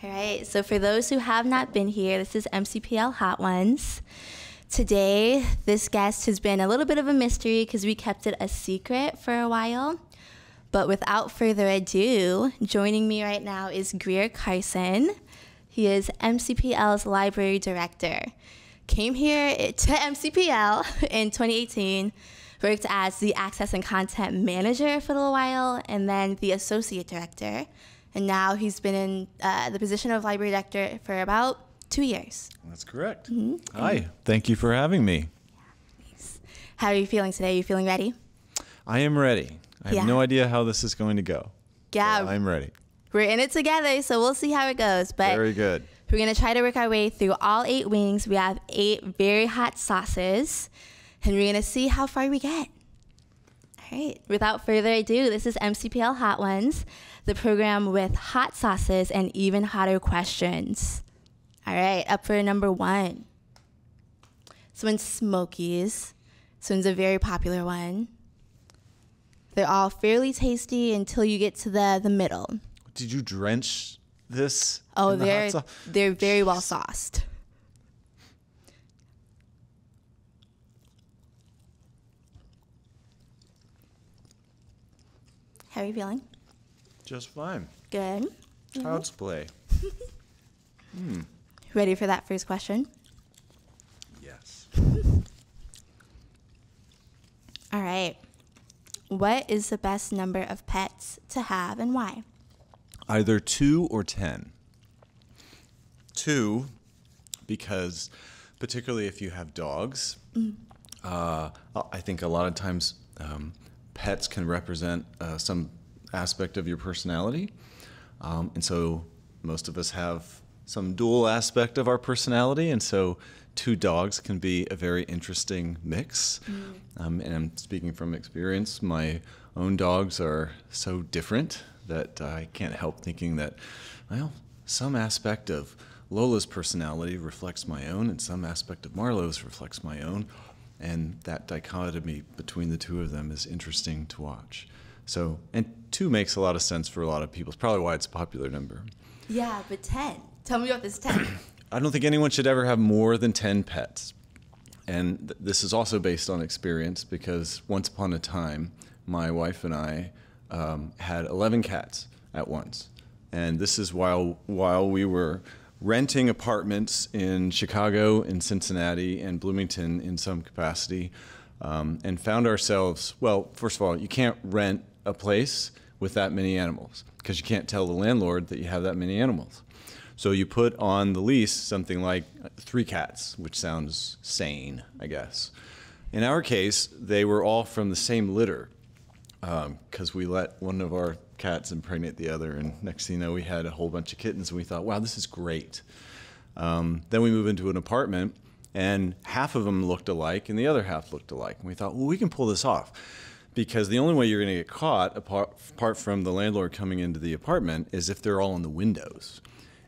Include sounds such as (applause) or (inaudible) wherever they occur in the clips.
All right, so for those who have not been here, this is MCPL Hot Ones. Today, this guest has been a little bit of a mystery because we kept it a secret for a while. But without further ado, joining me right now is Grier Carson. He is MCPL's library director. Came here (laughs) to MCPL in 2018, worked as the access and content manager for a little while, and then the associate director and now he's been in uh, the position of library director for about two years. That's correct. Mm-hmm. Hi, thank you for having me. How are you feeling today? Are you feeling ready? I am ready. I yeah. have no idea how this is going to go. Yeah, I'm ready. We're in it together, so we'll see how it goes. But very good. We're gonna try to work our way through all eight wings. We have eight very hot sauces, and we're gonna see how far we get. All right. Without further ado, this is MCPL Hot Ones the program with hot sauces and even hotter questions. All right, up for number one. This one's Smokies. This one's a very popular one. They're all fairly tasty until you get to the, the middle. Did you drench this? Oh, they're the they're very well sauced. How are you feeling? Just fine. Good. Child's play. hmm. (laughs) Ready for that first question? Yes. (laughs) All right. What is the best number of pets to have and why? Either two or ten. Two, because particularly if you have dogs, mm. uh, I think a lot of times um, pets can represent uh, some aspect of your personality. Um, and so most of us have some dual aspect of our personality. And so two dogs can be a very interesting mix. Mm. Um, and I'm speaking from experience. My own dogs are so different that I can't help thinking that, well, some aspect of Lola's personality reflects my own, and some aspect of Marlowe's reflects my own. And that dichotomy between the two of them is interesting to watch. So, and two makes a lot of sense for a lot of people. It's probably why it's a popular number. Yeah, but 10. Tell me about this 10. (clears throat) I don't think anyone should ever have more than 10 pets. And th- this is also based on experience because once upon a time, my wife and I um, had 11 cats at once. And this is while, while we were renting apartments in Chicago, in Cincinnati, and Bloomington in some capacity, um, and found ourselves well, first of all, you can't rent a place with that many animals because you can't tell the landlord that you have that many animals. So you put on the lease something like three cats, which sounds sane, I guess. In our case, they were all from the same litter because um, we let one of our cats impregnate the other, and next thing you know, we had a whole bunch of kittens, and we thought, wow, this is great. Um, then we moved into an apartment, and half of them looked alike, and the other half looked alike. And we thought, well, we can pull this off because the only way you're going to get caught apart, apart from the landlord coming into the apartment is if they're all in the windows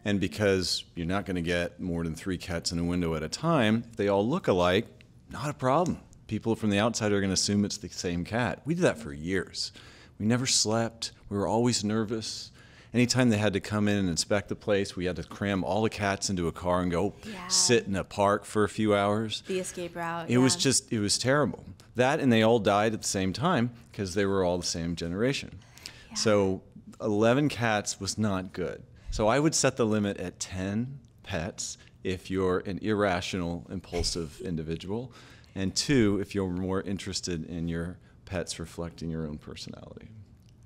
and because you're not going to get more than three cats in a window at a time if they all look alike not a problem people from the outside are going to assume it's the same cat we did that for years we never slept we were always nervous anytime they had to come in and inspect the place, we had to cram all the cats into a car and go yeah. sit in a park for a few hours. The escape route. It yeah. was just, it was terrible. That and they all died at the same time because they were all the same generation. Yeah. So 11 cats was not good. So I would set the limit at 10 pets if you're an irrational, impulsive individual, and two, if you're more interested in your pets reflecting your own personality.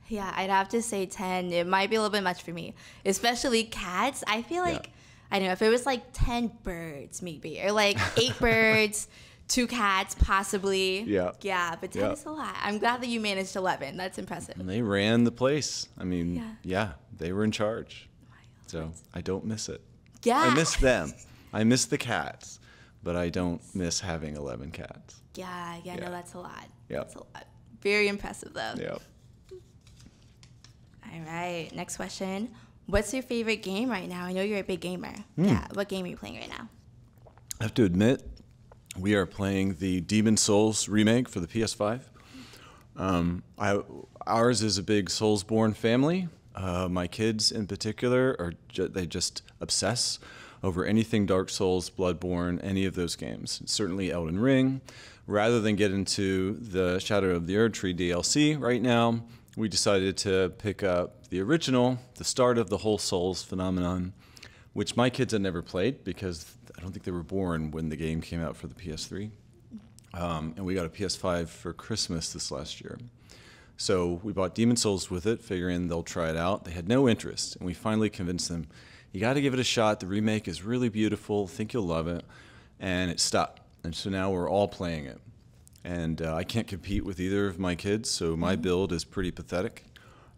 Yeah, I'd have to say 10. It might be a little bit much for me, especially cats. I feel like, yeah. I don't know, if it was like 10 birds, maybe, or like eight (laughs) birds, two cats, possibly. Yeah. Yeah, but 10 yeah. is a lot. I'm glad that you managed 11. That's impressive. And they ran the place. I mean, yeah, yeah they were in charge. So I don't miss it. Yeah. I miss (laughs) them. I miss the cats, but I don't miss having 11 cats. Yeah, yeah, yeah. no, that's a lot. Yeah. That's a lot. Very impressive, though. Yeah. All right, next question. What's your favorite game right now? I know you're a big gamer. Mm. Yeah, what game are you playing right now? I have to admit, we are playing the Demon's Souls remake for the PS5. Um, I, ours is a big Soulsborne family. Uh, my kids, in particular, are ju- they just obsess over anything Dark Souls, Bloodborne, any of those games. Certainly Elden Ring. Rather than get into the Shadow of the Erdtree DLC right now, we decided to pick up the original, the start of the whole Souls phenomenon, which my kids had never played because don't think they were born when the game came out for the PS3. Um, and we got a PS5 for Christmas this last year. So we bought Demon's Souls with it, figuring they'll try it out. They had no interest, and we finally convinced them, you got to give it a shot. The remake is really beautiful. Think you'll love it. And it stopped. And so now we're all playing it. And uh, I can't compete with either of my kids, so my build is pretty pathetic.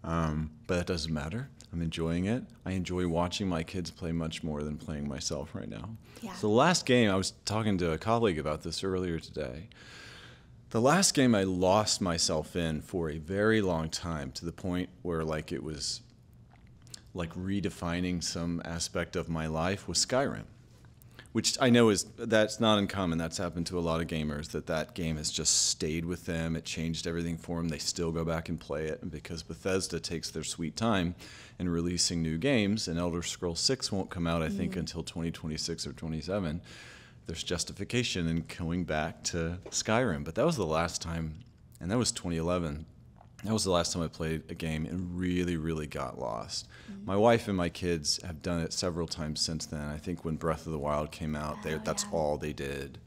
Um, but that doesn't matter. I'm enjoying it. I enjoy watching my kids play much more than playing myself right now. Yeah. So the last game, I was talking to a colleague about this earlier today. The last game I lost myself in for a very long time to the point where like it was like redefining some aspect of my life was Skyrim. Which I know is that's not uncommon. That's happened to a lot of gamers that that game has just stayed with them. It changed everything for them. They still go back and play it and because Bethesda takes their sweet time in releasing new games and Elder Scrolls 6 won't come out I think mm. until 2026 or 27 there's justification in going back to Skyrim. But that was the last time, and that was 2011. That was the last time I played a game and really, really got lost. My wife and my kids have done it several times since then. I think when Breath of the Wild came out, they, Oh, that's yeah. all they did.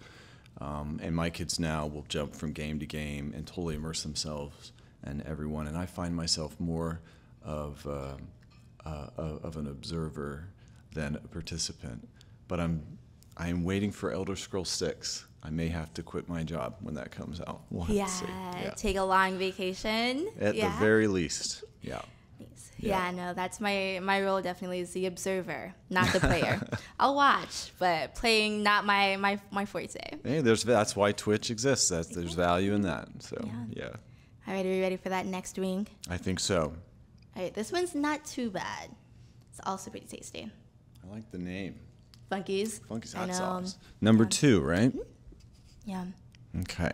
Um, and my kids now will jump from game to game and totally immerse themselves and everyone. And I find myself more of uh, uh, of an observer than a participant. But I'm I am waiting for Elder Scrolls Six. I may have to quit my job when that comes out. (laughs) We'll Yeah. Yeah. take a long vacation. At yeah. the very least, yeah. Nice. Yeah. Yeah. no, that's my my role. Definitely is the observer, not the player. (laughs) I'll watch, but playing not my my my forte. Hey, there's that's why Twitch exists. That's there's value in that. So Yeah. yeah, All right, are we ready for that next wing? I think so. All right, this one's not too bad. It's also pretty tasty. I like the name. Funkies. Funky's I hot sauce. Number two, right? Mm-hmm. Yeah. Okay.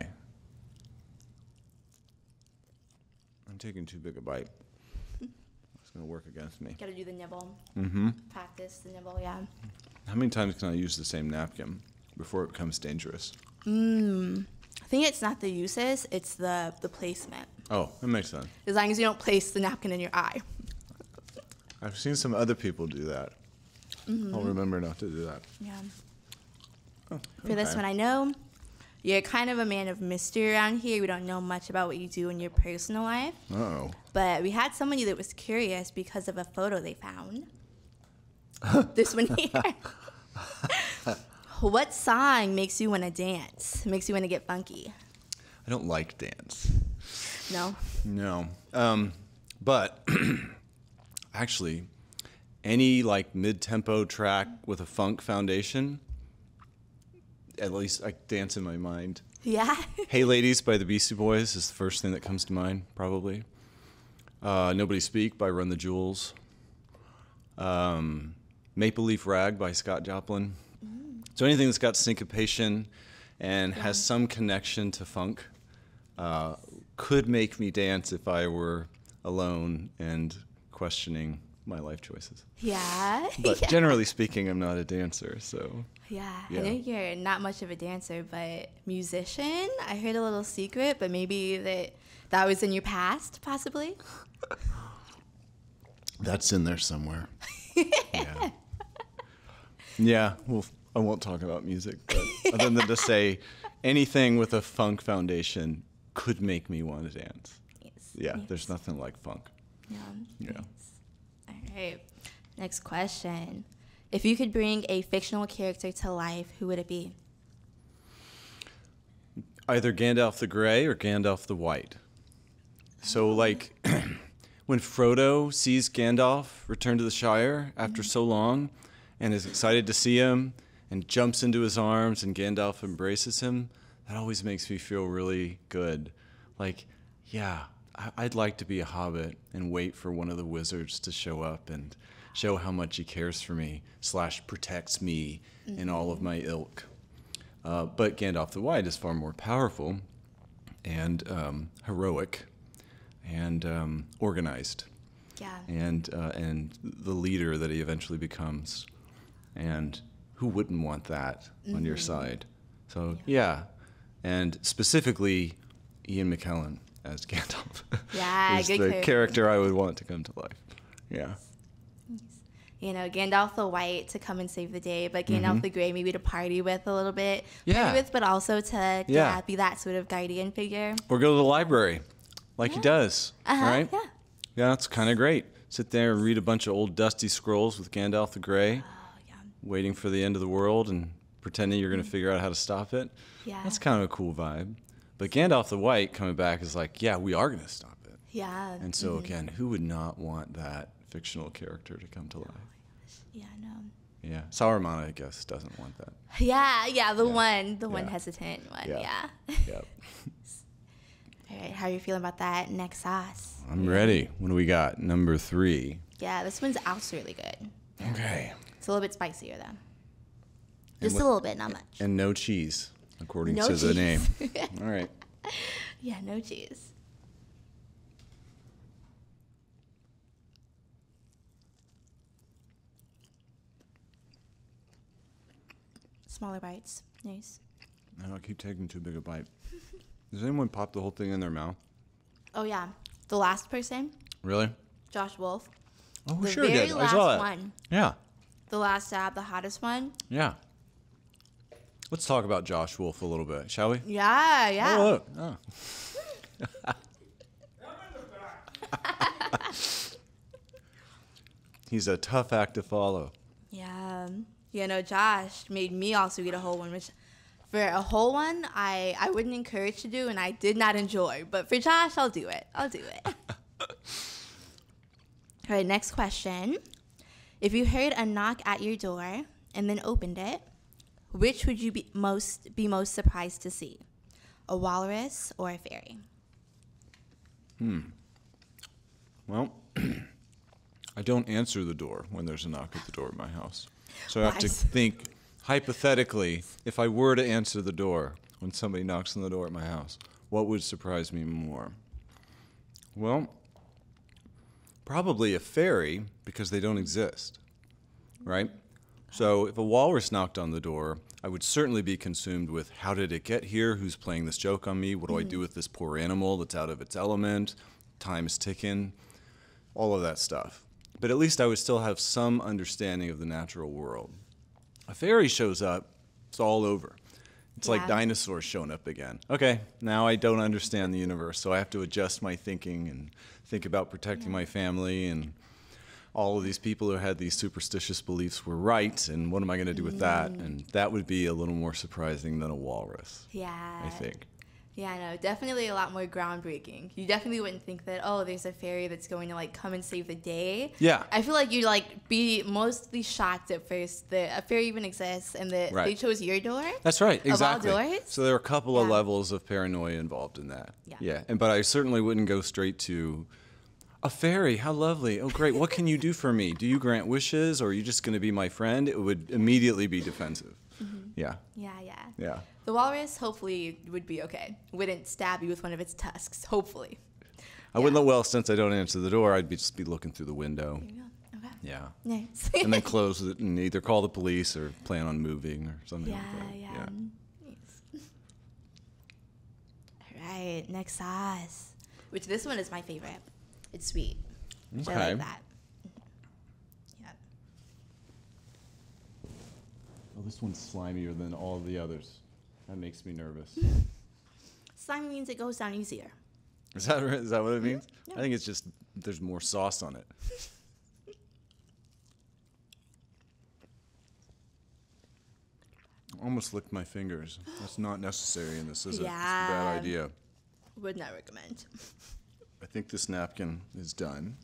I'm taking too big a bite. (laughs) It's gonna work against me. Gotta do the nibble. Mm-hmm. Practice the nibble. Yeah. How many times can I use the same napkin before it becomes dangerous? Mmm. I think it's not the uses; it's the the placement. Oh, that makes sense. As long as you don't place the napkin in your eye. I've seen some other people do that. I'll remember not to do that. Yeah. Oh, For this one, I know you're kind of a man of mystery around here. We don't know much about what you do in your personal life, Uh-oh. but we had somebody that was curious because of a photo they found. (laughs) this one here. (laughs) what song makes you want to dance? Makes you want to get funky? I don't like dance. No. No. Um, but (clears throat) actually, any like mid-tempo track with a funk foundation, at least I dance in my mind. Yeah. (laughs) Hey Ladies by the Beastie Boys is the first thing that comes to mind, probably. Uh, Nobody Speak by Run the Jewels. Um, Maple Leaf Rag by Scott Joplin. So anything that's got syncopation and has some connection to funk uh, could make me dance if I were alone and questioning my life choices. yeah. (laughs) But yeah. generally speaking, I'm not a dancer, so Yeah, Yeah. I know you're not much of a dancer, but musician. I heard a little secret, but maybe that that was in your past, possibly. That's in there somewhere. (laughs) yeah. Yeah. Well, I won't talk about music, but other than to say anything with a funk foundation could make me want to dance. Yes. Yeah. yes. There's nothing like funk. Yeah. Yeah. yes. Right. Next question. If you could bring a fictional character to life, who would it be? Either Gandalf the Grey or Gandalf the White. So, oh. like, (clears throat) when Frodo sees Gandalf return to the Shire after mm-hmm. so long and is excited to see him and jumps into his arms and Gandalf embraces him, that always makes me feel really good. Like, yeah, I'd like to be a hobbit and wait for one of the wizards to show up and show how much he cares for me slash protects me and all of my ilk. Uh, but Gandalf the White is far more powerful and um, heroic and um, organized. Yeah. and uh, and the leader that he eventually becomes, and who wouldn't want that on your side? So yeah, and specifically Ian McKellen as Gandalf. Yeah, (laughs) is good the character. character I would want to come to life. Yeah. You know, Gandalf the White to come and save the day, but Gandalf the Grey maybe to party with a little bit. Mm-hmm. Yeah. Party with, but also to Yeah. yeah, be that sort of guardian figure. Or go to the library, like he does, Uh-huh, right? yeah. Yeah, that's kind of great. Sit there and read a bunch of old dusty scrolls with Gandalf the Grey, Oh, yeah. waiting for the end of the world and pretending you're going to figure out how to stop it. Mm-hmm. Yeah. That's kind of a cool vibe. But Gandalf the White coming back is like, yeah, we are going to stop it. Yeah. And so, mm-hmm. again, who would not want that fictional character to come to oh life? yeah, no. Yeah. Saruman, I guess, doesn't want that. Yeah, yeah, the one, the one hesitant one. Yeah. Yeah. Yep. (laughs) All right, how are you feeling about that next sauce? I'm ready. What do we got? Number three. Yeah, this one's also really good. Okay. It's a little bit spicier though. Just what- a little bit, not much. And no cheese, according No to the name. (laughs) All right. yeah, no cheese. Smaller bites. Nice. I don't keep taking too big a bite. (laughs) Does anyone pop the whole thing in their mouth? Oh yeah, the last person, Really? Josh Wolf. Oh, the sure very did. last I saw that. one, Yeah. the last stab, the hottest one. Yeah. Let's talk about Josh Wolf a little bit, shall we? Yeah, yeah. Oh, look. Oh. He's a tough act to follow. Yeah. You know, Josh made me also eat a whole one, which for a whole one, I, I wouldn't encourage to do and I did not enjoy. But for Josh, I'll do it. I'll do it. (laughs) All right, next question. If you heard a knock at your door and then opened it, which would you be most be most surprised to see? A walrus or a fairy? Hmm. Well, (clears throat) I don't answer the door when there's a knock at the door of my house. So I have to think hypothetically, if I were to answer the door when somebody knocks on the door at my house, what would surprise me more? Well, probably a fairy because they don't exist, right? So if a walrus knocked on the door, I would certainly be consumed with how did it get here? Who's playing this joke on me? What do I do mm-hmm. with this poor animal that's out of its element? Time is ticking all of that stuff. But at least I would still have some understanding of the natural world. A fairy shows up, it's all over. It's like dinosaurs showing up again. Okay, now I don't understand the universe, so I have to adjust my thinking and think about protecting my family and all of these people who had these superstitious beliefs were right, and what am I going to do with that? Mm. And that would be a little more surprising than a walrus, Yeah. I think. Yeah, no, definitely a lot more groundbreaking. You definitely wouldn't think that, oh, there's a fairy that's going to like come and save the day. Yeah. I feel like you'd like be mostly shocked at first that a fairy even exists and that Right. they chose your door. That's right, all exactly. doors? So there are a couple of levels of paranoia involved in that. Yeah. Yeah. And but I certainly wouldn't go straight to a fairy. How lovely. Oh great. What can you do for me? Do you grant wishes or are you just going to be my friend? It would immediately be defensive. Mm-hmm. Yeah. Yeah, yeah. Yeah. The walrus hopefully would be okay. Wouldn't stab you with one of its tusks. Hopefully. I wouldn't well since I don't answer the door, I'd be just be looking through the window. There you go. Okay. Yeah. Nice. And then (laughs) close it and either call the police or plan on moving or something yeah, like that. yeah. Nice. (laughs) All right, next sauce. Which this one is my favorite. It's sweet. Which I like that. Yeah. Oh, this one's slimier than all the others. That makes me nervous. (laughs) Slimy means it goes down easier. Is that right? Is that what it mm-hmm. means? Yeah. I think it's just there's more sauce on it. Almost licked my fingers. That's not necessary in this, is it? It's a bad idea. Would not recommend. (laughs) I think this napkin is done.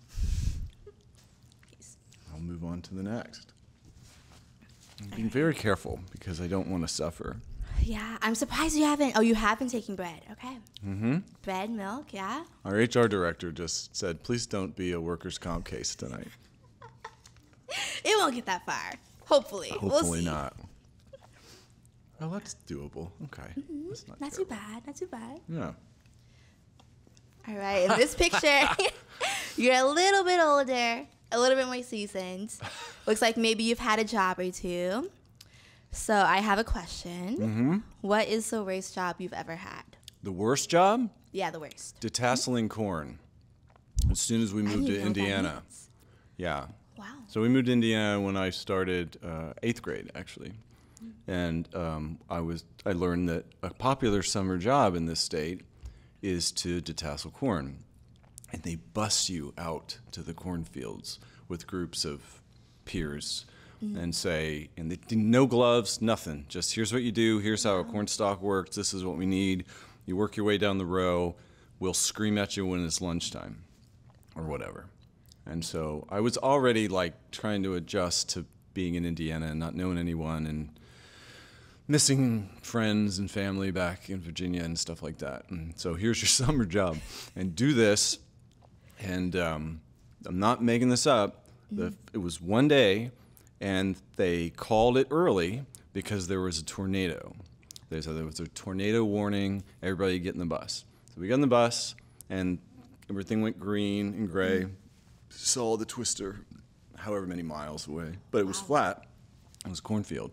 Peace. I'll move on to the next. I'm being very careful because I don't want to suffer. Yeah, I'm surprised you haven't. Oh, you have been taking bread. Okay. Mm-hmm. Bread, milk, yeah. Our HR director just said, please don't be a workers' comp case tonight. (laughs) It won't get that far. Hopefully. we'll Hopefully see. not. Oh, that's doable. Okay. That's not, Not too bad. Not too bad. Yeah. All right. In this picture, (laughs) You're a little bit older, a little bit more seasoned. Looks like maybe you've had a job or two. So I have a question. Mm-hmm. What is the worst job you've ever had? The worst job? Yeah, the worst. Detasseling corn. As soon as we moved to know what that Indiana. Yeah. Wow. So we moved to Indiana when I started uh, eighth grade, actually, and um, I was I learned that a popular summer job in this state is to detassel corn, and they bus you out to the cornfields with groups of peers. Mm. And say, and they no gloves, nothing. Just here's what you do. Here's how a corn stalk works. This is what we need. You work your way down the row. We'll scream at you when it's lunchtime, or whatever. And so I was already like trying to adjust to being in Indiana and not knowing anyone and missing friends and family back in Virginia and stuff like that. And so here's your (laughs) summer job and do this. And um, I'm not making this up. The, it was one day and they called it early because there was a tornado. They said there was a tornado warning, everybody get in the bus. So we got in the bus and everything went green and gray saw the twister however many miles away, but it was flat. It was a cornfield.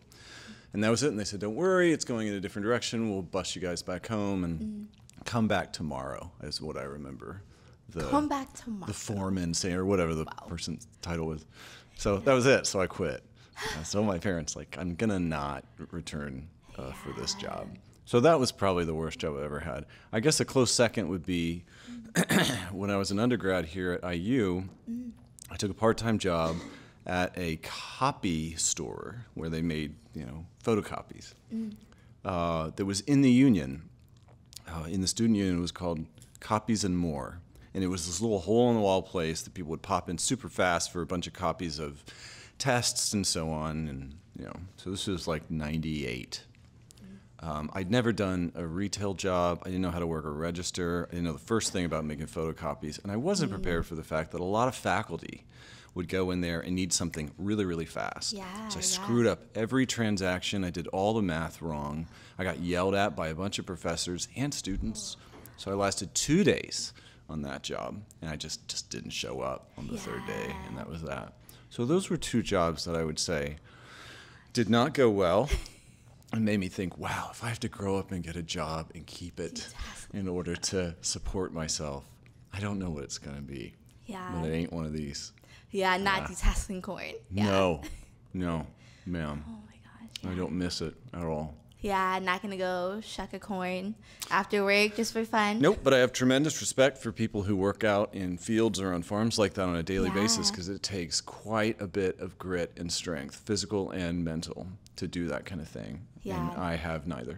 And that was it. And they said, Don't worry, it's going in a different direction. We'll bus you guys back home and come back tomorrow, is what I remember. The, Come back tomorrow. the foreman saying, or whatever the person's title was. So that was it. So I quit. Uh, so my parents, like, I'm going to not return uh, for this job. So that was probably the worst job I ever had. I guess a close second would be (clears throat) when I was an undergrad here at IU, I took a part-time job at a copy store where they made, you know, photocopies. Uh, that was in the union. Uh, in the student union, it was called Copies and More, and it was this little hole-in-the-wall place that people would pop in super fast for a bunch of copies of tests and so on. And you know, so this was like '98. Um, I'd never done a retail job. I didn't know how to work a register. I didn't know the first thing about making photocopies. And I wasn't prepared for the fact that a lot of faculty would go in there and need something really, really fast. Yeah, so I yeah. screwed up every transaction. I did all the math wrong. I got yelled at by a bunch of professors and students. So I lasted two days on that job. And I just, just didn't show up on the third day. And that was that. So those were two jobs that I would say did not go well (laughs) and made me think, wow, if I have to grow up and get a job and keep it in order to support myself, I don't know what it's going to be. Yeah. But it ain't one of these. Yeah, not ah. detasseling corn. Yeah. No, (laughs) no, ma'am. Oh my gosh. I don't miss it at all. Yeah, not gonna go shuck a corn after work just for fun. Nope, but I have tremendous respect for people who work out in fields or on farms like that on a daily basis because it takes quite a bit of grit and strength, physical and mental, to do that kind of thing. Yeah. And I have neither.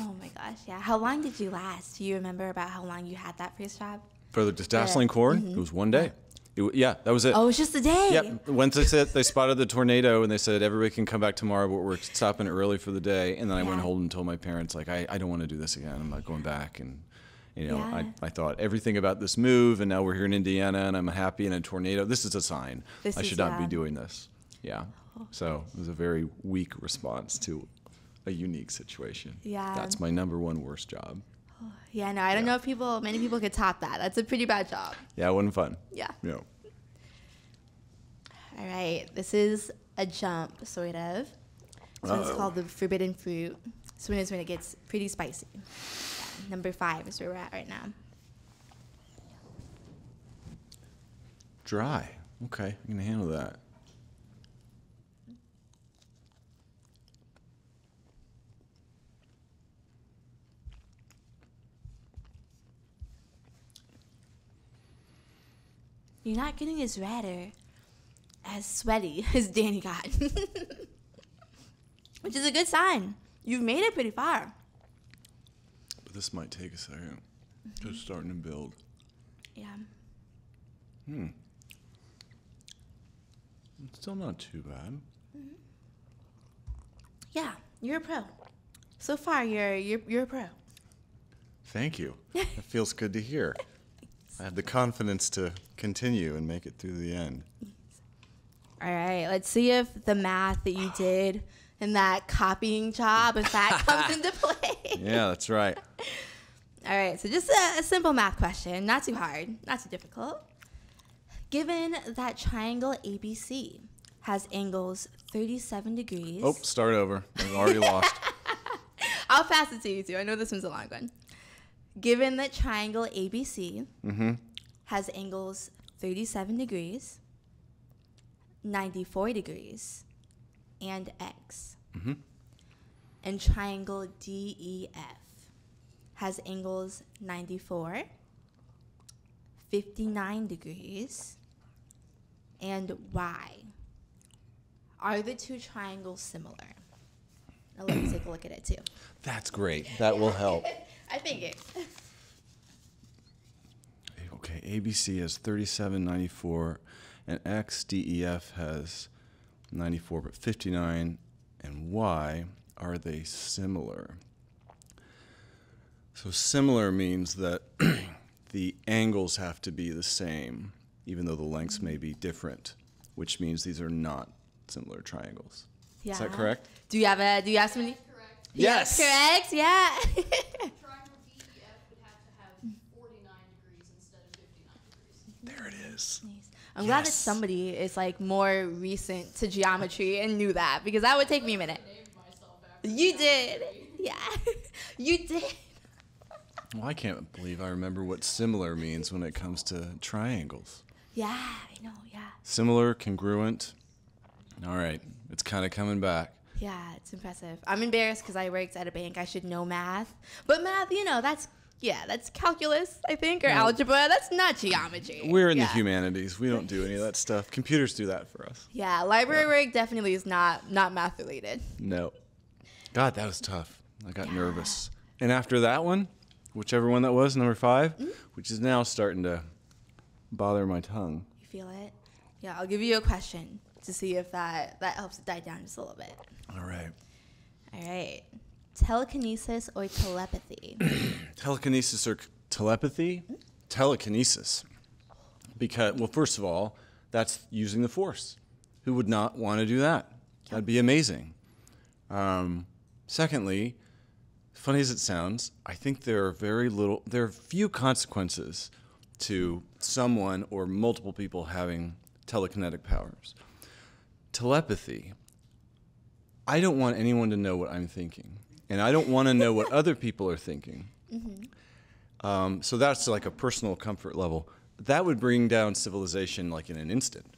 Oh my gosh, yeah. How long did you last? Do you remember about how long you had that first job? For the detasseling corn, mm-hmm. it was one day. It, yeah, that was it. Oh, it's just a day. Yep. Once they said they spotted the tornado and they said everybody can come back tomorrow, but we're stopping early for the day. And then I went home and told my parents like I, I don't want to do this again. I'm not going back. And you know Yeah. I, I thought everything about this move, and now we're here in Indiana, and I'm happy in a tornado. This is a sign. This I should not be doing this. Yeah. So it was a very weak response to a unique situation. Yeah. That's my number one worst job. (sighs) Yeah, no, I don't know if people, many people could top that. That's a pretty bad job. Yeah, it wasn't fun. Yeah. Yeah. All right, this is a jump, sort of. So it's Uh-oh. called the forbidden fruit. So is when it gets pretty spicy. Yeah, number five is where we're at right now. Dry. Okay, I can handle that. You're not getting as red or as sweaty (laughs) as Danny got, (laughs) which is a good sign. You've made it pretty far. But this might take a second. Just starting to build. Yeah. Hmm. It's still not too bad. Mm-hmm. Yeah, you're a pro. So far, you're you're you're a pro. Thank you. (laughs) That feels good to hear. I have the confidence to continue and make it through the end. All right, let's see if the math that you did in that copying job, if that (laughs) comes into play. Yeah, that's right. (laughs) All right, so just a, a simple math question, not too hard, not too difficult. Given that triangle ABC has angles 37 degrees. Oh, start over. I've already lost. (laughs) I'll pass it to you too. I know this one's a long one. Given that triangle ABC Mm-hmm. has angles 37 degrees, 94 degrees, and X. Mhm. And triangle DEF has angles 94, 59 degrees, and Y. Are the two triangles similar? Now let me take a look at it too. That's great. That will help. (laughs) I think it. (laughs) Okay, ABC has 37.94, and XDEF has 94, but 59, and Y, are they similar? So similar means that (clears throat) the angles have to be the same, even though the lengths may be different, which means these are not similar triangles. Yeah. Is that correct? Do you have a? Do you have somebody? Correct. Yes. Correct. Yeah. (laughs) Triangle DEF would have to have 49 degrees instead of 59 degrees. There it is. I'm glad that somebody is like more recent to geometry and knew that because that would take me a minute. Named myself after You did. Yeah. (laughs) you did. Well, I can't believe I remember what similar means when it comes to triangles. Yeah, I know. Yeah. Similar, congruent. All right, it's kind of coming back. Yeah, it's impressive. I'm embarrassed because I worked at a bank. I should know math, but math, you know, that's yeah, that's calculus, I think, or algebra. That's not geometry. We're in yeah. the humanities. We don't do any of that stuff. Computers do that for us. Yeah, library work definitely is not not math related. No. God, that was tough. I got nervous. And after that one, whichever one that was, number 5 Mm-hmm. which is now starting to bother my tongue. You feel it? Yeah, I'll give you a question to see if that that helps it die down just a little bit. All right. All right. Telekinesis or telepathy? (clears throat) Telekinesis or telepathy? Telekinesis. Because, well, first of all, that's using the force. Who would not want to do that? That'd be amazing. Um, secondly, funny as it sounds, I think there are very little, there are few consequences to someone or multiple people having telekinetic powers. Telepathy, I don't want anyone to know what I'm thinking, and I don't want to know what other people are thinking. Mm-hmm. Um, so that's like a personal comfort level. That would bring down civilization like in an instant.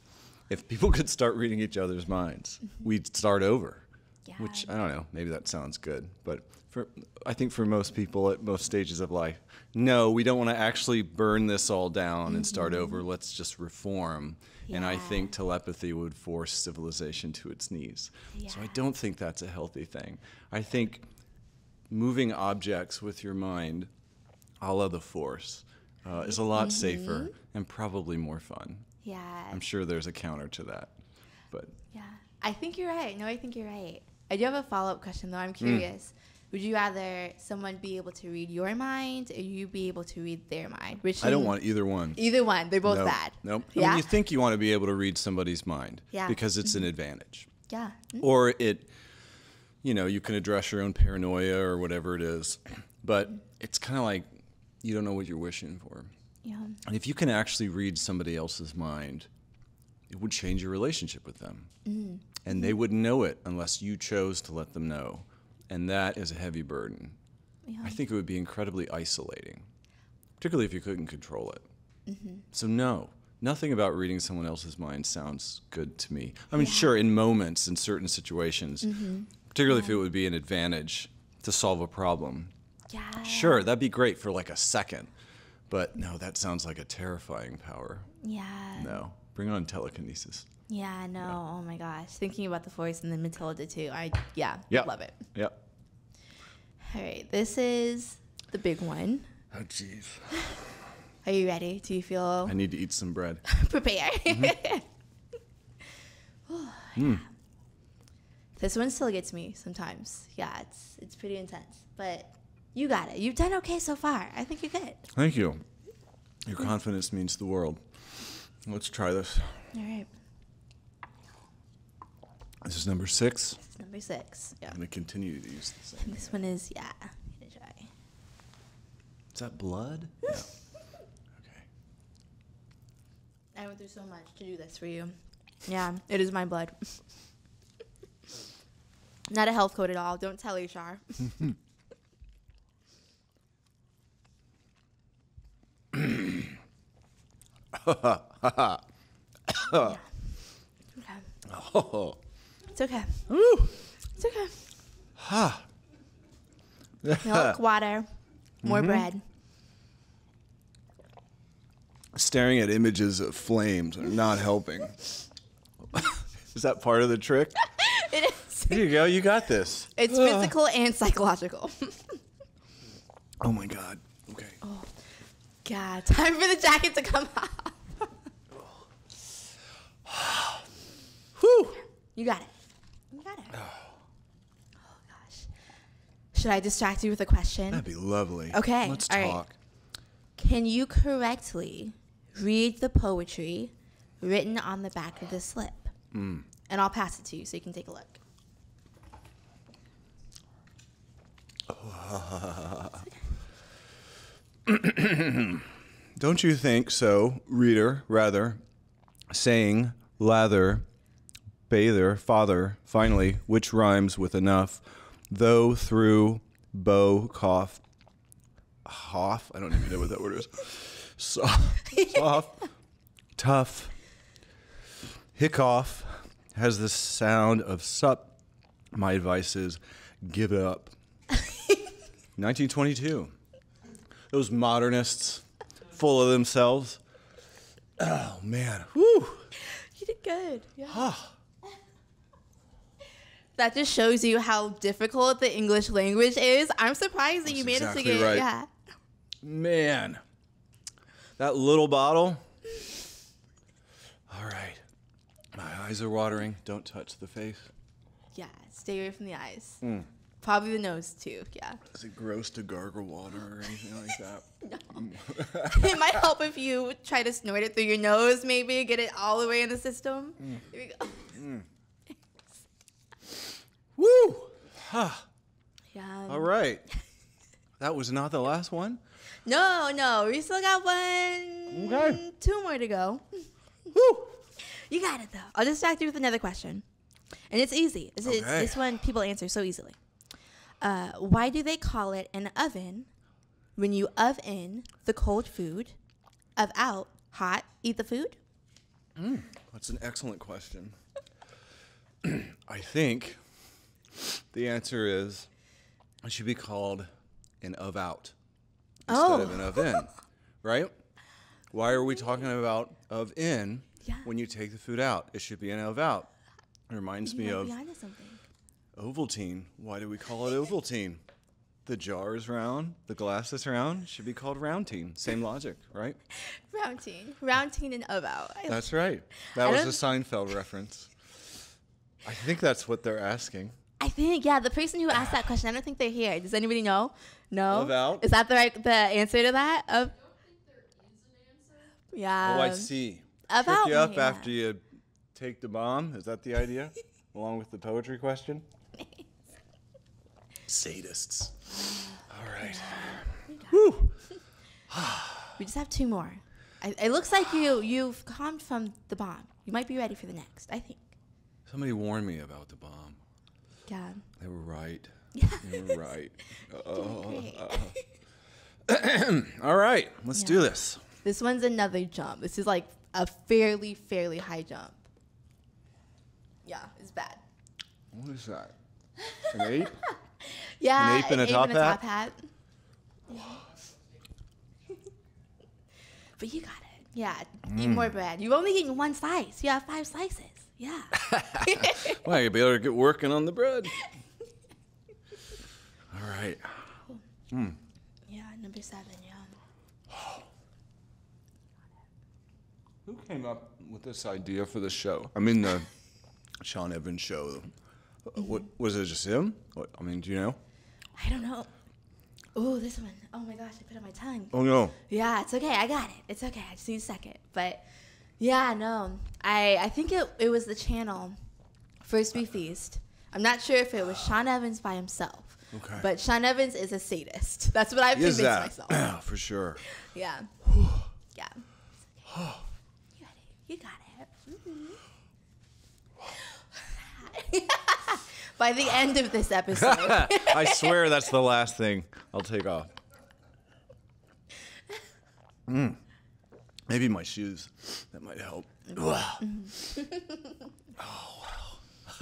If people (laughs) could start reading each other's minds, mm-hmm. we'd start over. Yeah. Which I don't know. Maybe that sounds good, but for I think for most people at most stages of life, no, we don't want to actually burn this all down and start mm-hmm. over. Let's just reform. Yeah. And I think telepathy would force civilization to its knees. Yeah. So I don't think that's a healthy thing. I think moving objects with your mind, a la the Force, uh, is a lot safer and probably more fun. Yeah. I'm sure there's a counter to that, but Yeah. I think you're right. No, I think you're right. I do have a follow up question though. I'm curious. Would you rather someone be able to read your mind or you be able to read their mind? Which I don't want either one. either one. They're both Nope. bad. Nope. I Yeah. mean, you think you want to be able to read somebody's mind Yeah. because it's an advantage. yeah. Mm. Or it, you know, you can address your own paranoia or whatever it is, but it's kind of like you don't know what you're wishing for. Yeah. And if you can actually read somebody else's mind, it would change your relationship with them. Mm-hmm. And they wouldn't know it unless you chose to let them know. And that is a heavy burden. Yeah. I think it would be incredibly isolating, particularly if you couldn't control it. Mm-hmm. So, no, nothing about reading someone else's mind sounds good to me. I mean, sure, in moments, in certain situations, Mm-hmm. Particularly if it would be an advantage to solve a problem. Yeah. Sure, that'd be great for like a second. But no, that sounds like a terrifying power. Yeah. No, bring on telekinesis. Yeah, no. Oh my gosh. Thinking about the voice and then Matilda too. I yeah, Yep. love it. Yep. All right. This is the big one. Oh, jeez. (laughs) Are you ready? Do you feel I need to eat some bread. (laughs) prepared? (laughs) Hmm. This one still gets me sometimes. Yeah, it's it's pretty intense. But you got it. You've done okay so far. I think you're good. Thank you. Your mm. confidence means the world. Let's try this. All right. This is number six. It's number six. Yeah. I'm going to continue to use this. this one is yeah. Give it a try. Is that blood? (laughs) No. Okay. I went through so much to do this for you. Yeah, it is my blood. (laughs) Not a health code at all. Don't tell HR. Okay. Oh. It's okay. Woo. It's okay. Ha. (sighs) Milk, water, more Mm-hmm. bread. Staring at images of flames are not helping. (laughs) is that part of the trick? (laughs) It is. Here you go. You got this. It's physical and psychological. Oh my God. Okay. Oh god, time for the jacket to come off. (sighs) Whew. You got it. You got it. Oh gosh. Should I distract you with a question? That'd be lovely. Okay, Let's all right. talk. Can you correctly read the poetry written on the back of the slip? Mm. And I'll pass it to you so you can take a look. (laughs) Don't you think so, reader? Rather, saying lather, bather, father, finally, which rhymes with enough, though through bow, cough, hoff. I don't even know what that word is. Soft, soft tough, hiccough has the sound of sup. My advice is give it up. 1922. Those modernists, full of themselves. Oh man, whew. You did good. Yeah. Ah. (laughs) That just shows you how difficult the English language is. I'm surprised that you That's made exactly it to get right. yeah. Man, that little bottle. All right, my eyes are watering. Don't touch the face. Yeah. Stay away from the eyes. Hmm. Probably the nose too. Yeah. Is it gross to gargle water or anything like that? (laughs) (laughs) it might help if you try to snort it through your nose, maybe get it all the way in the system. Mm. There we go. (laughs) Woo! Ah, Yeah. all right. That was not the last one. No, no, we still got one. Okay. Two more to go. Woo! You got it though. I'll just distract you with another question, and it's easy. This, is, Okay. this one people answer so easily. Uh, why do they call it an oven when you oven the cold food? Of out, hot, eat the food. That's an excellent question. (clears throat) I think the answer is it should be called an of out instead Oh. of an of in, (laughs) right? Why are we talking about of in Yeah. when you take the food out? It should be an of out. It reminds me You might of be onto something. Ovaltine. Why do we call it Ovaltine? The jar is round, the glass is round, should be called roundtine. Same logic, right? (laughs) Roundtine, roundtine, and of out. I That's right. That I was don't- a Seinfeld reference. I think that's what they're asking. I think yeah, the person who asked that question, I don't think they're here. Does anybody know? No. Of out? Is that the right the answer to that? Of I don't think there is an answer. yeah. Oh, I see. of Trick you up yeah. after you take the bomb. Is that the idea? Along with the poetry question? Sadists. All right. Whew. (sighs) We just have two more. I, it looks like you you've calmed from the bomb. You might be ready for the next. I think. Somebody warned me about the bomb. Yeah. They were right. Yeah. They were (laughs) right. Great. (clears throat) All right. Let's do this. This one's another jump. This is like a fairly fairly high jump. Yeah, it's bad. What is that? An ape? (laughs) (laughs) Yeah, ape in a ape top in a hat? top hat. but you got it. Yeah, eat Mm. more bread. You've only eaten one slice. You have five slices. Yeah. (laughs) Well, you better get working on the bread. (laughs) All right. yeah, number seven. Yeah. Who came up with this idea for the show? I mean, the Sean Evans show. What was it? Just him? What, I mean, do you know? I don't know. Oh, this one. Oh my gosh, I put it on my tongue. Oh no. Yeah, it's okay. I got it. It's okay. I just need a second. But yeah, no. I I think it it was the channel First We Feast. I'm not sure if it was Sean Evans by himself. Okay. But Sean Evans is a sadist. (laughs) That's what I've convinced that myself. (clears throat) for sure? Yeah. (sighs) Yeah. (sighs) You got it. You got it. (sighs) (laughs) Mhm. By the end of this episode, (laughs) I swear that's the last thing I'll take off. Mm. Maybe my shoes. That might help. Wow.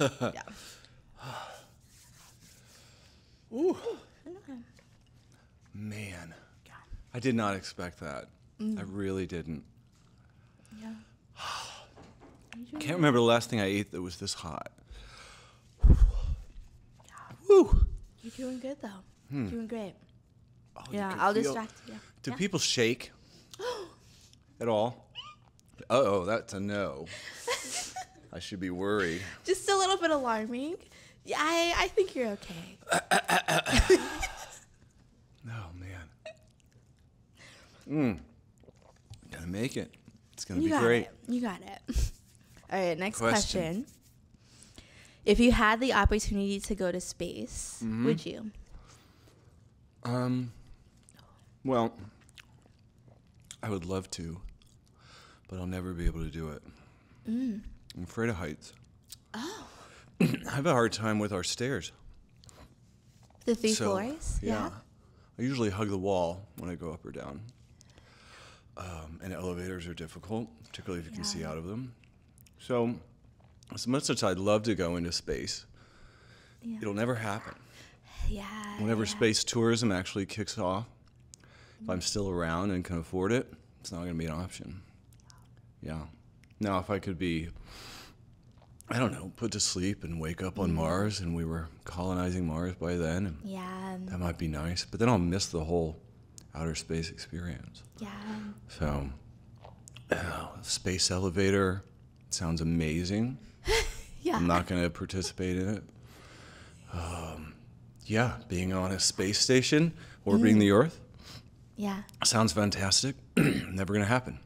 (laughs) yeah. Ooh. Man, I did not expect that. I really didn't. Yeah. (sighs) Can't remember the last thing I ate that was this hot. (sighs) Woo. You're doing good though. Doing great. Oh, Yeah, I'll feel- distract you. Do Yeah. people shake (gasps) at all? Oh, that's a no. I should be worried. (laughs) Just a little bit alarming. Yeah, I, I think you're okay. (coughs) Oh man. Mm. Gonna make it. It's gonna You be got great. it. You got it. (laughs) All right, next Question. question. If you had the opportunity to go to space, Mm-hmm. would you? Um. Well, I would love to, but I'll never be able to do it. Mm. I'm afraid of heights. Oh. (clears throat) I have a hard time with our stairs. The three So, floors? Yeah. I usually hug the wall when I go up or down. Um, and elevators are difficult, particularly if you can see out of them. So, as much as I'd love to go into space, Yeah. it'll never happen. Yeah. Whenever yeah. space tourism actually kicks off, if I'm still around and can afford it, it's not going to be an option. Yeah. Now, if I could be, I don't know, put to sleep and wake up on Mm-hmm. Mars and we were colonizing Mars by then, and Yeah. that might be nice. But then I'll miss the whole outer space experience. Yeah. So, uh, space elevator sounds amazing. Yeah. I'm not going to participate in it. Um, yeah, being on a space station orbiting the Earth Yeah. sounds fantastic. (clears throat) Never going to happen.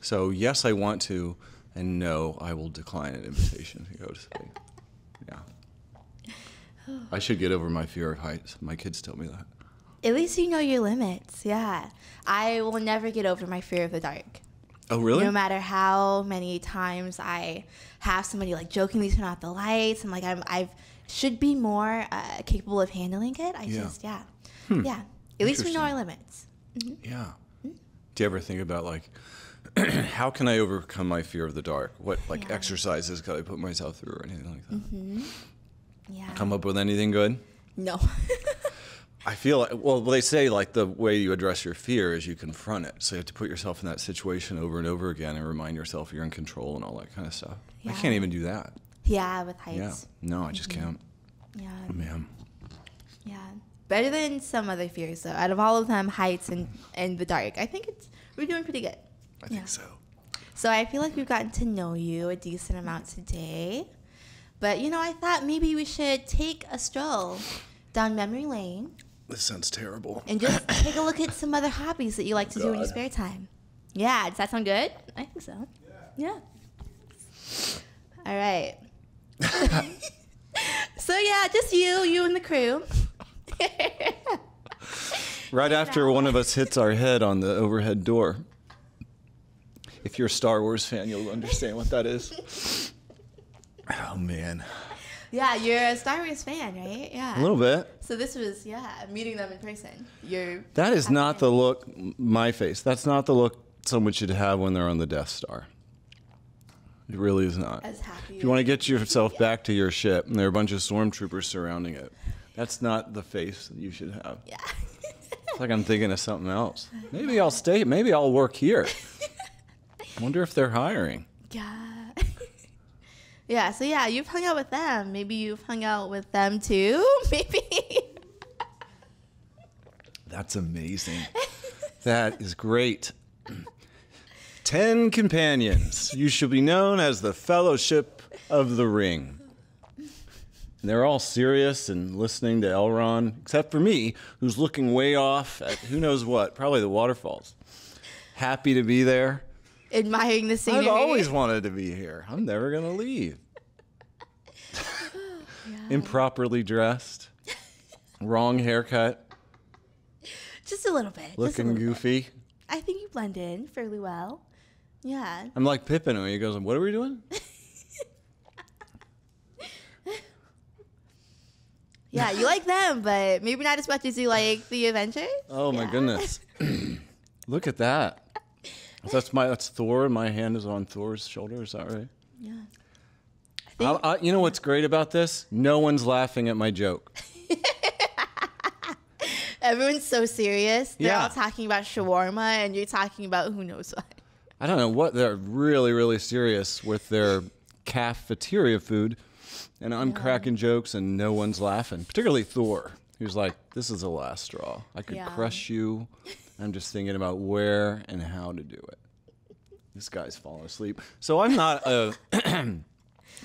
So, yes, I want to, and no, I will decline an invitation to go to space. Yeah. (sighs) I should get over my fear of heights. My kids tell me that. At least you know your limits. Yeah. I will never get over my fear of the dark. Oh, really? No matter how many times I have somebody like jokingly turn off the lights, and like I'm I've should be more uh, capable of handling it. I Yeah. just yeah, hmm. yeah. At least we know our limits. Mm-hmm. Yeah. Mm-hmm. Do you ever think about like, (clears throat) how can I overcome my fear of the dark? What like Yeah. exercises could I put myself through or anything like that? Mm-hmm. Yeah. Come up with anything good? no. (laughs) I feel like, well, they say like the way you address your fear is you confront it. So you have to put yourself in that situation over and over again and remind yourself you're in control and all that kind of stuff. I can't even do that. yeah, with heights. Yeah. No, I just mm-hmm. can't. Yeah. Man. Yeah. Better than some other fears though. Out of all of them, heights and and the dark, I think it's we're doing pretty good. I think Yeah. so. So I feel like we've gotten to know you a decent amount today. But you know, I thought maybe we should take a stroll down memory lane This sounds terrible. and just (coughs) take a look at some other hobbies that you like to do in your spare time. Yeah, does that sound good? I think so. Yeah. All right. (laughs) so yeah, just you, you and the crew. (laughs) Right after one of us hits our head on the overhead door. If you're a Star Wars fan, you'll understand what that is. Oh man, yeah, you're a Star Wars fan, right? Yeah. a little bit. So this was yeah, meeting them in person. You're That is not the look, my face. That's not the look someone should have when they're on the Death Star. It really is not. as happy. If you want to get yourself back to your ship and there are a bunch of stormtroopers surrounding it, that's not the face that you should have. Yeah. (laughs) It's like I'm thinking of something else. Maybe I'll stay. Maybe I'll work here. I (laughs) wonder if they're hiring. yeah. Yeah. So yeah, you've hung out with them. Maybe you've hung out with them too. (laughs) Maybe. That's amazing. That is great. Ten companions. You shall be known as the Fellowship of the Ring. And they're all serious and listening to Elrond, except for me, who's looking way off at who knows what, probably the waterfalls. Happy to be there. Admiring the scenery. I've always wanted to be here. I'm never going to leave. (laughs) Improperly dressed, wrong haircut, Just a little bit. looking little bit. goofy. I think you blend in fairly well. Yeah. I'm like Pippin when he goes, "What are we doing?" (laughs) Yeah, you like them, but maybe not as much as you like the Avengers. Oh my Yeah. goodness! (laughs) (clears throat) Look at that. That's my that's Thor. My hand is on Thor's shoulder. Is that right? Yeah. I think I, I, you know what's great about this? No one's laughing at my joke. (laughs) everyone's so serious. They're Yeah. all talking about shawarma, and you're talking about who knows what. I don't know what they're really, really serious with their cafeteria food, and I'm cracking jokes and no one's laughing. Particularly Thor, who's like, "This is the last straw. I could Yeah. crush you." (laughs) I'm just thinking about where and how to do it. This guy's falling asleep. So I'm not a (coughs)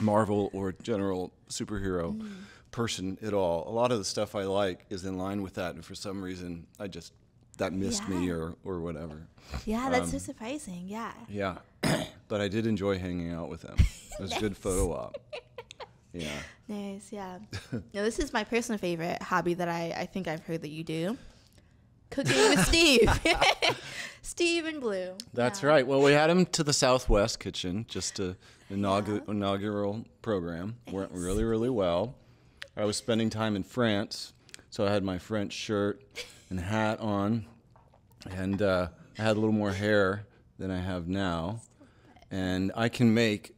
Marvel or general superhero person at all. A lot of the stuff I like is in line with that, and for some reason, I just that missed me or or whatever. Yeah, that's Um, so surprising. Yeah. Yeah, (coughs) but I did enjoy hanging out with them. It was a good photo op. Yeah. (laughs) Nice, yeah. now, this is my personal favorite hobby that I, I think I've heard that you do. Cooking with Steve. (laughs) Steve and Blue. That's Yeah. right. Well, we had him to the Southwest Kitchen, just a inaugural, inaugural program. Went really, really well. I was spending time in France, so I had my French shirt and hat on, and uh, I had a little more hair than I have now. And I can make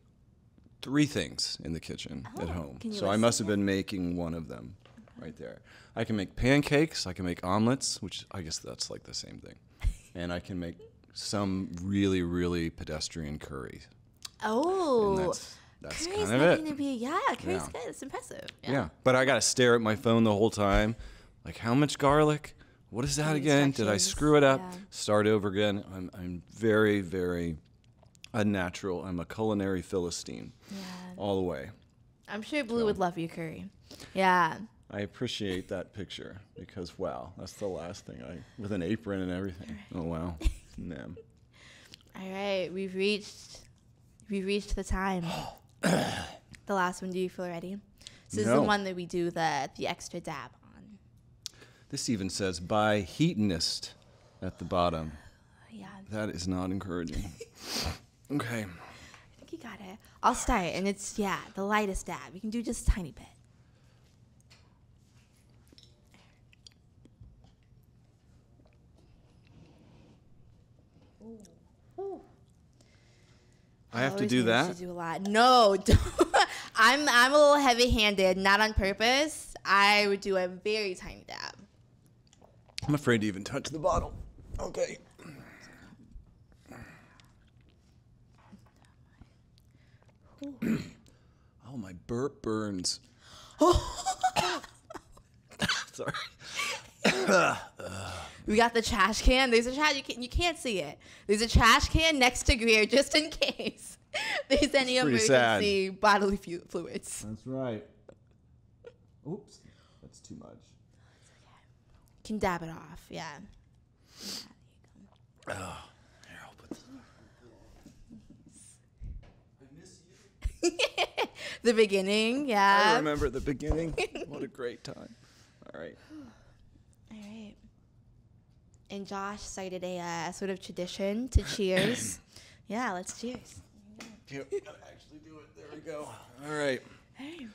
three things in the kitchen at Oh, home. So I must have been making one of them right there. I can make pancakes, I can make omelets, which I guess that's like the same thing. (laughs) And I can make some really, really pedestrian curry. Oh. And that's that's curry's kind of it. to be, yeah, curry's Yeah. good. It's impressive. Yeah. But I got to stare at my phone the whole time. Like, how much garlic? What is that again? Did I screw it up? yeah. Start over again. I'm, I'm very, very unnatural. I'm a culinary philistine Yeah. all the way. I'm sure Blue would love your curry. Yeah. I appreciate that picture because wow, that's the last thing I with an apron and everything. Oh wow, (laughs) man. All right, we've reached we've reached the time. (gasps) the last one. Do you feel ready? This is the one that we do the the extra dab on. This even says by heatonist at the bottom. Oh, yeah, That is not encouraging. (laughs) okay. I think you got it. I'll start, and it's yeah the lightest dab. You can do just a tiny bit. I have to do that. do a lot. No, don't. (laughs) I'm I'm a little heavy-handed, not on purpose. I would do a very tiny dab. I'm afraid to even touch the bottle. Okay. (coughs) oh, my burp burns. (coughs) (coughs) Sorry. We got the trash can. There's a trash. You can't, you can't see it. There's a trash can next to Grier (laughs) just in case (laughs) there's any pretty sad. emergency bodily fluids. That's right. Oops. That's too much. You can dab it off. Yeah. Here, I'll put this. I miss you. The beginning. Yeah. I remember the beginning. what a great time. All right. All right. And Josh cited a uh, sort of tradition to (coughs) cheers. yeah. Let's cheers. Yep, (laughs) gotta actually do it. There we go. All right. Hey.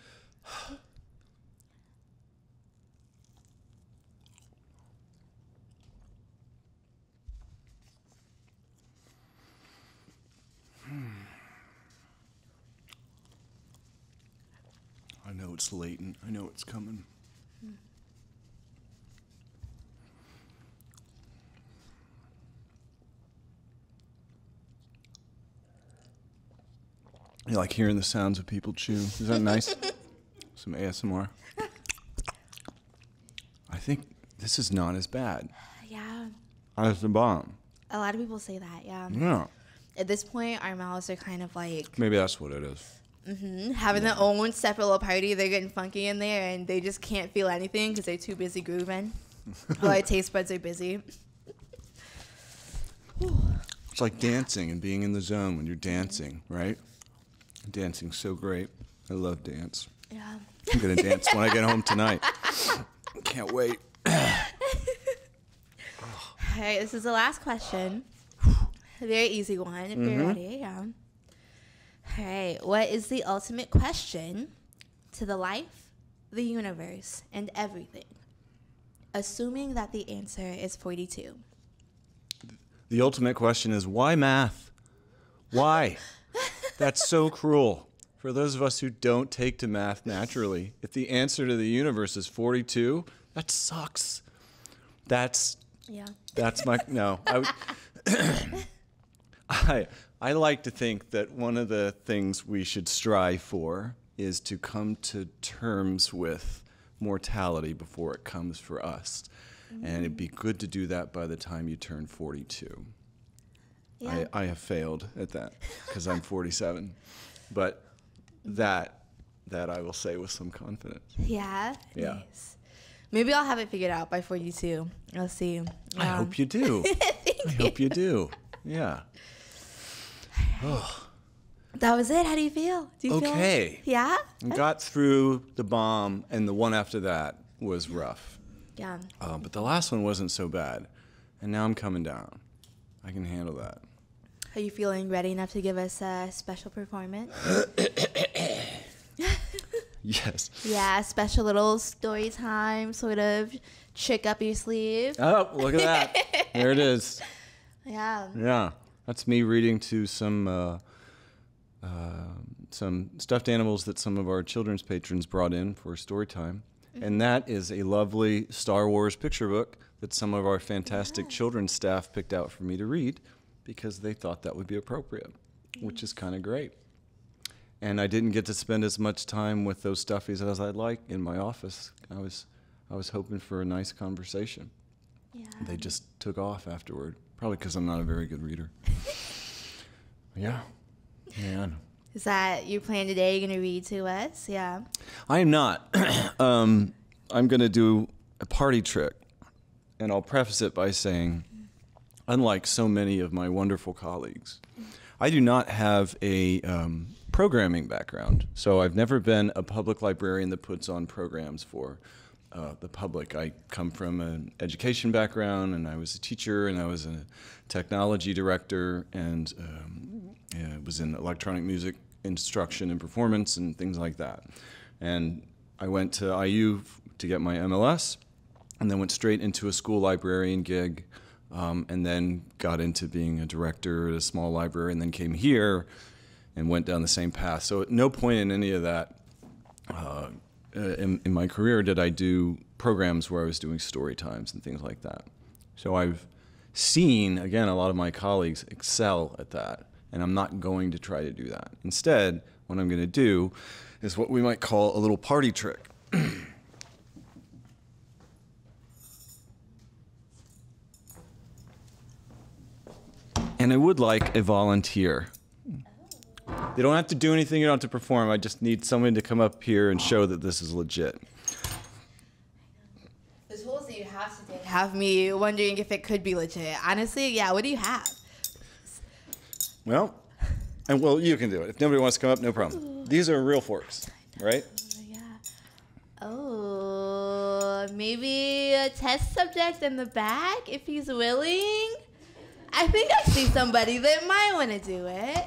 I know it's latent. I know it's coming. You like hearing the sounds of people chew? Is that nice? (laughs) Some ASMR. I think this is not as bad Yeah. as the bomb. A lot of people say that. Yeah. Yeah, At this point, our mouths are kind of like maybe that's what it is. mhm, having their own separate little party. They're getting funky in there, and they just can't feel anything because they're too busy grooving. (laughs) While their taste buds are busy. It's like dancing and being in the zone when you're dancing, right? Dancing's so great. I love dance. Yeah. I'm gonna dance when I get home tonight. Can't wait. (laughs) All right, this is the last question. Very easy one if Mm-hmm. you're ready. Yeah. All right. What is the ultimate question to the life, the universe, and everything? Assuming that the answer is 42. The ultimate question is why math? Why? (laughs) That's so cruel. For those of us who don't take to math naturally, if the answer to the universe is 42, that sucks. That's Yeah. that's my no. I, (coughs) I I like to think that one of the things we should strive for is to come to terms with mortality before it comes for us. And it'd be mm-hmm. good to do that by the time you turn 42. Yeah. I, I have failed at that because I'm 47. But that that I will say with some confidence. yeah. Yeah. Nice. Maybe I'll have it figured out by 42. I'll see. I Um, hope you (laughs) do. I hope you do. Yeah. (sighs) That was it. How do you feel? Do you Okay. Feel, yeah. Got through the bomb, and the one after that was rough. Yeah. Uh, but the last one wasn't so bad. And now I'm coming down. I can handle that. Are you feeling ready enough to give us a special performance? (coughs) Yes. yeah, special little story time, sort of trick up your sleeve. Oh, look at that. there it is. (laughs) Yeah. Yeah. That's me reading to some uh, uh, some stuffed animals that some of our children's patrons brought in for story time. And that is a lovely Star Wars picture book that some of our fantastic children's staff picked out for me to read because they thought that would be appropriate, which is kind of great. And I didn't get to spend as much time with those stuffies as I'd like in my office. I was I was hoping for a nice conversation. Yeah. They just took off afterward. Probably because I'm not a very good reader. (laughs) yeah. Know. Is that your plan today? You're gonna read to us? Yeah. I am not. (clears throat) um, I'm going to do a party trick. And I'll preface it by saying, unlike so many of my wonderful colleagues, I do not have a um, programming background. So I've never been a public librarian that puts on programs for uh, the public. I come from an education background, and I was a teacher, and I was a technology director, and um, yeah, was in electronic music instruction and performance and things like that. And I went to IU to get my MLS, and then went straight into a school librarian gig, um, and then got into being a director at a small library, and then came here and went down the same path. So at no point in any of that uh, in, in my career did I do programs where I was doing story times and things like that. So I've seen, again, a lot of my colleagues excel at that, and I'm not going to try to do that. Instead, what I'm going to do is what we might call a little party trick. (clears throat) and I would like a volunteer. They don't have to do anything, you don't have to perform. I just need someone to come up here and show that this is legit. The tools that you have today have me wondering if it could be legit. Honestly, yeah. What do you have? Well, and well, you can do it. If nobody wants to come up, no problem. These are real forks, right? Yeah. Oh, maybe a test subject in the back if he's willing. I think I see somebody that might want to do it.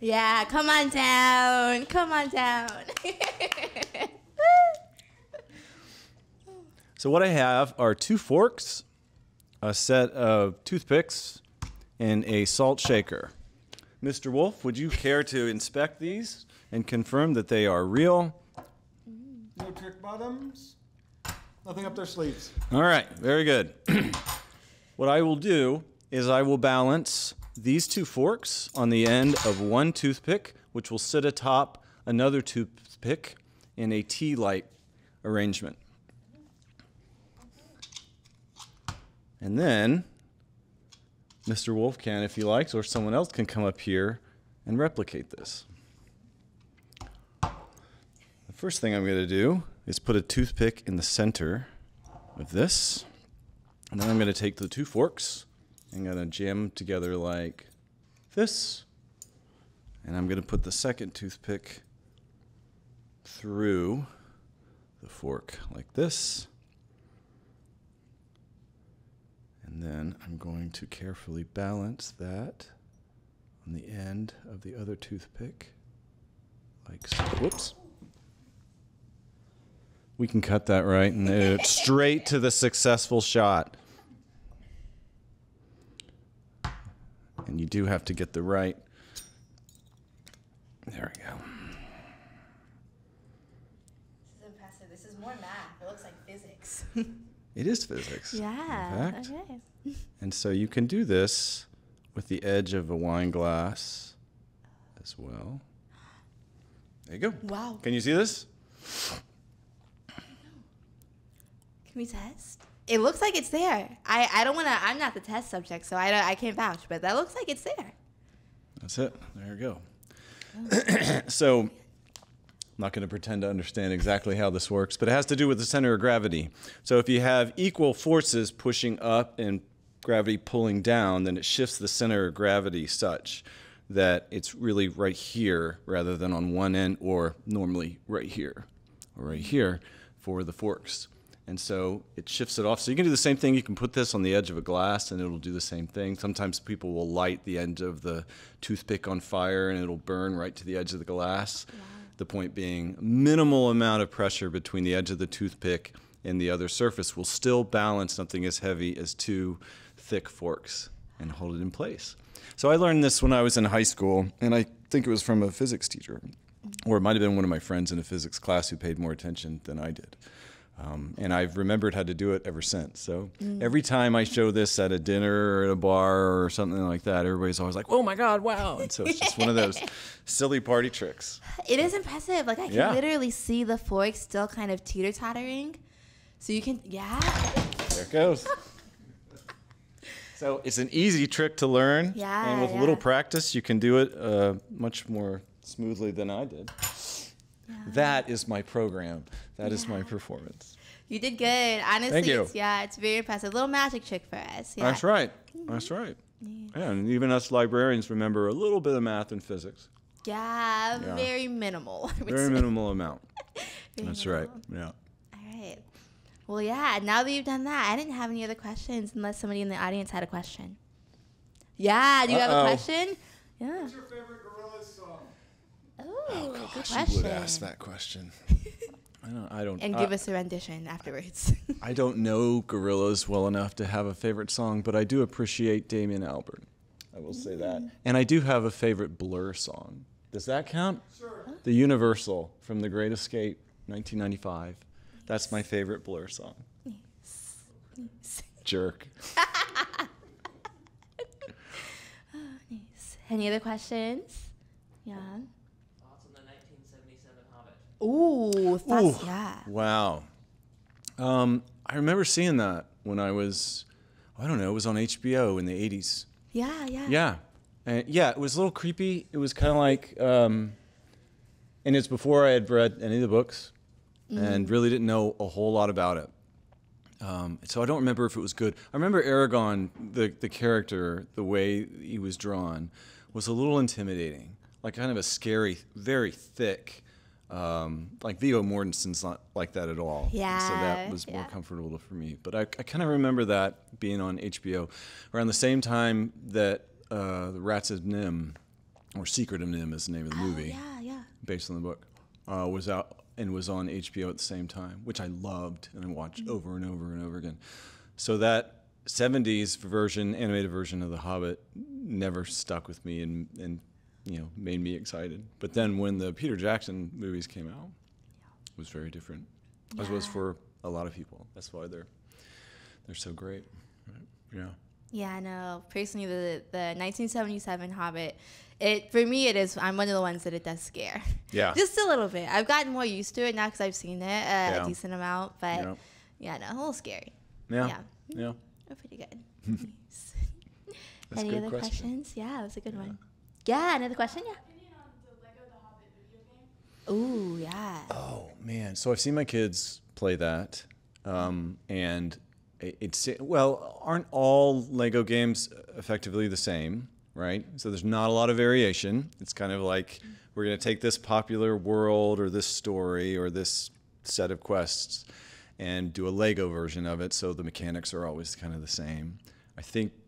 yeah, come on down. Come on down. (laughs) So what I have are two forks, a set of toothpicks, and a salt shaker. Mr. Wolf, would you care to inspect these and confirm that they are real? No trick bottoms. Nothing up their sleeves. All right, very good. (clears throat) what I will do is I will balance these two forks on the end of one toothpick, which will sit atop another toothpick in a T-like arrangement. And then Mr. Wolf can, if he likes, or someone else can come up here and replicate this. First thing I'm going to do is put a toothpick in the center of this. And then I'm going to take the two forks and going to jam together like this. And I'm going to put the second toothpick through the fork like this. And then I'm going to carefully balance that on the end of the other toothpick, like so. Whoops. We can cut that right and it's uh, (laughs) straight to the successful shot. And you do have to get the right. There we go. This is impressive. This is more math. It looks like physics. (laughs) It is physics. yeah. In fact. Okay. (laughs) And so you can do this with the edge of a wine glass as well. There you go. Wow. Can you see this? Can we test? It looks like it's there. I, I don't want to. I'm not the test subject, so I don't. I can't vouch. But that looks like it's there. That's it. There you go. Oh. (clears throat) so, I'm not going to pretend to understand exactly how this works, but it has to do with the center of gravity. So, if you have equal forces pushing up and gravity pulling down, then it shifts the center of gravity such that it's really right here rather than on one end or normally right here or right here for the forks. And so it shifts it off. So you can do the same thing. You can put this on the edge of a glass and it'll do the same thing. Sometimes people will light the end of the toothpick on fire and it'll burn right to the edge of the glass. The point being, minimal amount of pressure between the edge of the toothpick and the other surface will still balance something as heavy as two thick forks and hold it in place. So I learned this when I was in high school, and I think it was from a physics teacher, or it might have been one of my friends in a physics class who paid more attention than I did. Um, and I've remembered how to do it ever since. So every time I show this at a dinner or at a bar or something like that, everybody's always like, "Oh my God, wow!" And so it's just one of (laughs) those silly party tricks. It is impressive. Like I can Yeah. literally see the fork still kind of teeter tottering. So you can, yeah, There it goes. So it's an easy trick to learn, Yeah, and with a little practice, you can do it uh, much more smoothly than I did. That is my program. That is my performance. you did good. Honestly, Thank you. It's, yeah, it's very impressive. little magic trick for us. Yeah. That's right. That's mm-hmm. right. Yeah, and even us librarians remember a little bit of math and physics. Yeah, Yeah. very minimal. Very say. minimal (laughs) amount. Very That's right. Yeah. All right. Well, yeah. Now that you've done that, I didn't have any other questions unless somebody in the audience had a question. Yeah. Do you have Uh-oh. a question? Yeah. What's your favorite Gorillaz song? Oh, oh good question. you would ask that question. (laughs) I don't. I don't. And I- give us a rendition afterwards. (laughs) I don't know Gorillaz well enough to have a favorite song, but I do appreciate Damon Albarn. I will say that. Mm. And I do have a favorite Blur song. Does that count? Sure. The Universal from The Great Escape, 1995. That's my favorite Blur song. Jerk. (laughs) Nice. Any other questions? Yeah. Thoughts on the 1977 Hobbit? Ooh, thoughts. Ooh. Yeah. Wow. Um, I remember seeing that when I was, I don't know, it was on HBO in the 80s. Yeah. Yeah. Yeah. And yeah, it was a little creepy. It was kind of like, um, and it's before I had read any of the books and really didn't know a whole lot about it. Um, so I don't remember if it was good. I remember Aragorn, the, the character, the way he was drawn, was a little intimidating, like kind of a scary, very thick. Um, like Viggo Mortensen's not like that at all. And so that was more comfortable for me. But I, I kind of remember that being on HBO around the same time that uh, The Rats of NIMH, or Secret of NIMH is the name of the movie Oh, Yeah. Yeah. based on the book, uh, was out and was on HBO at the same time, which I loved and I watched over and over and over again. So that 70s version, animated version of The Hobbit, never stuck with me and, and you know made me excited. But then when the Peter Jackson movies came out, it was very different, as was for a lot of people. That's why they're they're so great. Right? Yeah. Yeah, I know. Personally, the the 1977 Hobbit, it for me it is. I'm one of the ones that it does scare. Yeah. (laughs) Just a little bit. I've gotten more used to it now because I've seen it uh, Yeah. a decent amount, but Yeah. yeah, no, a little scary. Yeah. Yeah. Yeah. They're pretty good. (laughs) Any good other question. questions? Yeah, that was a good one. Yeah, another question. Yeah. Opinion on the Lego The Hobbit video game? Ooh, yeah. Oh man, so I've seen my kids play that, um, and it- it's well, aren't all Lego games effectively the same, right? So there's not a lot of variation. It's kind of like we're going to take this popular world or this story or this set of quests and do a Lego version of it so the mechanics are always kind of the same. I think it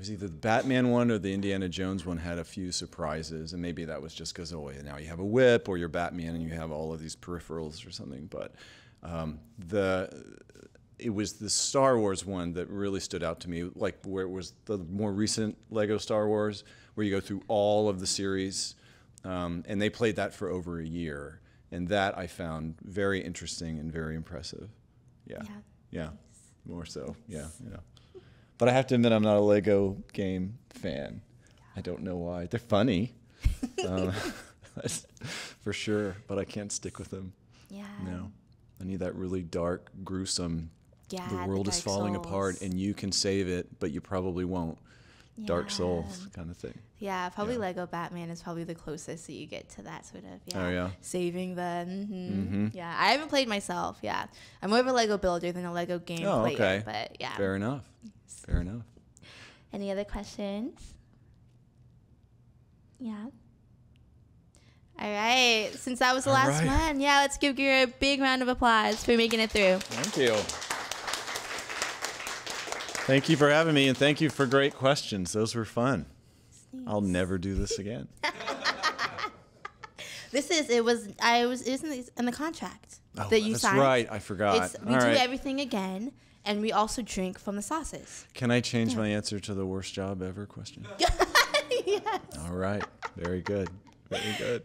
was either the Batman one or the Indiana Jones one had a few surprises, and maybe that was just because oh now you have a whip or you're Batman and you have all of these peripherals or something. But um, the it was the Star Wars one that really stood out to me, like where it was the more recent Lego Star Wars, where you go through all of the series, um, and they played that for over a year, and that I found very interesting and very impressive. Yeah, Yeah. yeah, more so. Yeah, yeah. But I have to admit, I'm not a Lego game fan. I don't know why. They're funny, (laughs) um, (laughs) for sure, but I can't stick with them. Yeah. No, I need that really dark, gruesome. Yeah. the world is Dark falling apart, and you can save it, but you probably won't. Dark Souls kind of thing. Yeah, probably Yeah. Lego Batman is probably the closest that you get to that sort of. Yeah. Oh, yeah? Saving the. mhm. Mhm. Yeah, I haven't played myself. Yeah, I'm more of a Lego builder than a Lego game Oh, player. okay. But yeah. Fair enough. Fair enough. Any other questions? Yeah. All right. Since that was the All last right. one, yeah, let's give you a big round of applause for making it through. Thank you. Thank you for having me, and thank you for great questions. Those were fun. I'll never do this again. (laughs) This is it was I was isn't in the contract Oh, that you that's signed. That's right. I forgot. It's we All do right. everything again, and we also drink from the sauces. Can I change my answer to the worst job ever question? (laughs) yes. All right. Very good. Very good.